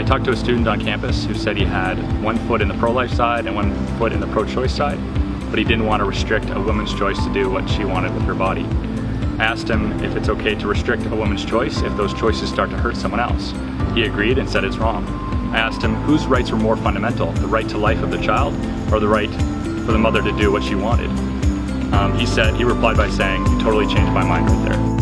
I talked to a student on campus who said he had one foot in the pro-life side and one foot in the pro-choice side, but he didn't want to restrict a woman's choice to do what she wanted with her body. I asked him if it's okay to restrict a woman's choice if those choices start to hurt someone else. He agreed and said it's wrong. I asked him whose rights were more fundamental, the right to life of the child or the right for the mother to do what she wanted. Um, he said, he replied by saying, you totally changed my mind right there.